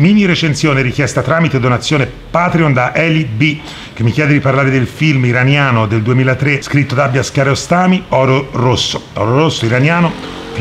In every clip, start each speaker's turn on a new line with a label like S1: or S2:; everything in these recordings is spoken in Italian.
S1: Mini recensione richiesta tramite donazione Patreon da Eli B, che mi chiede di parlare del film iraniano del 2003 scritto da Abbia Schiarostami, Oro Rosso. Oro Rosso iraniano,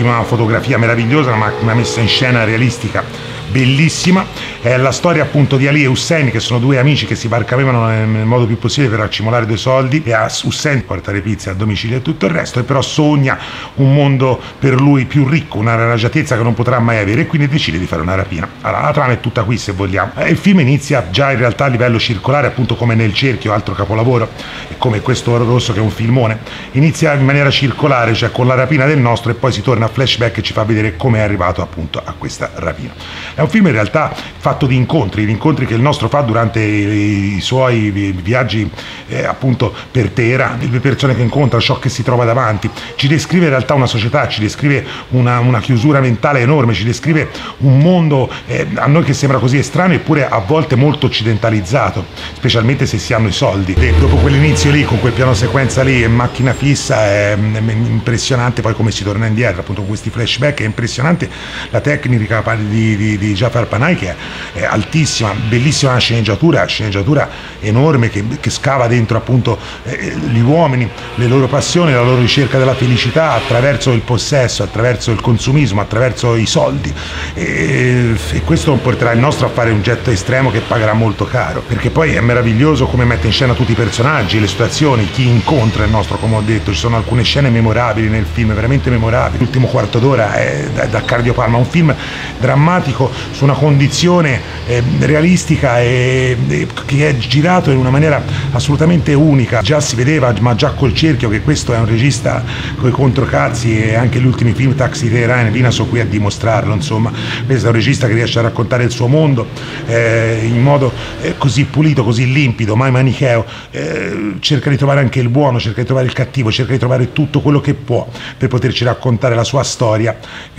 S1: una fotografia meravigliosa, una messa in scena realistica bellissima. È la storia appunto di Ali e Hussein, che sono due amici che si barcavevano nel modo più possibile per accumulare dei soldi e a Hussein portare pizze a domicilio e tutto il resto, e però sogna un mondo per lui più ricco, una ragiatezza che non potrà mai avere e quindi decide di fare una rapina. Allora, la trama è tutta qui se vogliamo. Il film inizia già in realtà a livello circolare, appunto come nel cerchio, altro capolavoro, come questo Oro Rosso che è un filmone. Inizia in maniera circolare, cioè con la rapina del nostro e poi si torna flashback e ci fa vedere come è arrivato appunto a questa rapina. È un film in realtà fatto di incontri, di incontri che il nostro fa durante i, suoi viaggi eh, appunto per Teheran, le persone che incontra, ciò che si trova davanti. Ci descrive in realtà una società, ci descrive una, una chiusura mentale enorme, ci descrive un mondo eh, a noi che sembra così estraneo eppure a volte molto occidentalizzato, specialmente se si hanno i soldi. E dopo quell'inizio lì, con quel piano sequenza lì, in macchina fissa, è, è impressionante poi come si torna indietro, appunto questi flashback, è impressionante la tecnica di, di, di Jafar Panay che è altissima, bellissima sceneggiatura, sceneggiatura enorme che, che scava dentro appunto eh, gli uomini, le loro passioni, la loro ricerca della felicità attraverso il possesso, attraverso il consumismo, attraverso i soldi. E, e questo porterà il nostro a fare un getto estremo che pagherà molto caro perché poi è meraviglioso come mette in scena tutti i personaggi, le situazioni, chi incontra il nostro come ho detto, ci sono alcune scene memorabili nel film, veramente memorabili, l'ultimo quarto d'ora è da, da cardiopalma, un film drammatico su una condizione eh, realistica e, e, che è girato in una maniera assolutamente unica. Già si vedeva, ma già col cerchio, che questo è un regista con i controcazzi e anche gli ultimi film Taxi Teheran Vina sono qui a dimostrarlo. Insomma, questo è un regista che riesce a raccontare il suo mondo eh, in modo eh, così pulito, così limpido, mai manicheo. Eh, cerca di trovare anche il buono, cerca di trovare il cattivo, cerca di trovare tutto quello che può per poterci raccontare la sua storia,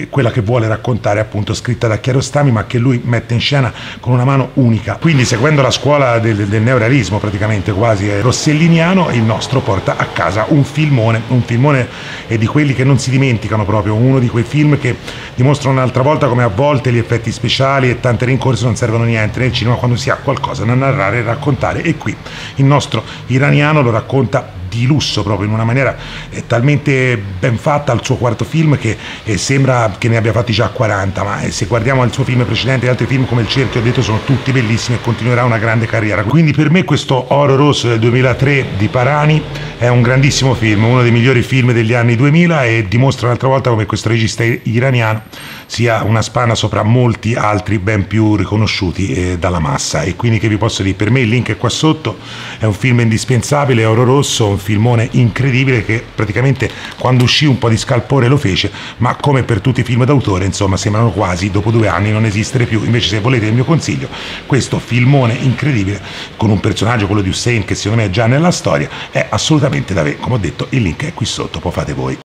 S1: quella che vuole raccontare appunto scritta da Chiarostami ma che lui mette in scena con una mano unica. Quindi seguendo la scuola del, del neorealismo praticamente quasi rosselliniano, il nostro porta a casa un filmone, un filmone è di quelli che non si dimenticano proprio, uno di quei film che dimostrano un'altra volta come a volte gli effetti speciali e tante rincorse non servono niente nel cinema quando si ha qualcosa da narrare e raccontare e qui il nostro iraniano lo racconta di lusso proprio in una maniera eh, talmente ben fatta al suo quarto film che eh, sembra che ne abbia fatti già 40 ma eh, se guardiamo il suo film precedente e altri film come Il Cerchio ho detto sono tutti bellissimi e continuerà una grande carriera. Quindi per me questo Oro Rosso del 2003 di Parani è un grandissimo film uno dei migliori film degli anni 2000 e dimostra un'altra volta come questo regista iraniano sia una spanna sopra molti altri ben più riconosciuti eh, dalla massa. E quindi che vi posso dire? Per me il link è qua sotto è un film indispensabile Oro Rosso un filmone incredibile che praticamente quando uscì un po' di scalpore lo fece ma come per tutti i film d'autore insomma sembrano quasi dopo due anni non esistere più. Invece se volete il mio consiglio questo filmone incredibile con un personaggio quello di Hussein che secondo me è già nella storia è assolutamente da vedere come ho detto il link è qui sotto poi fate voi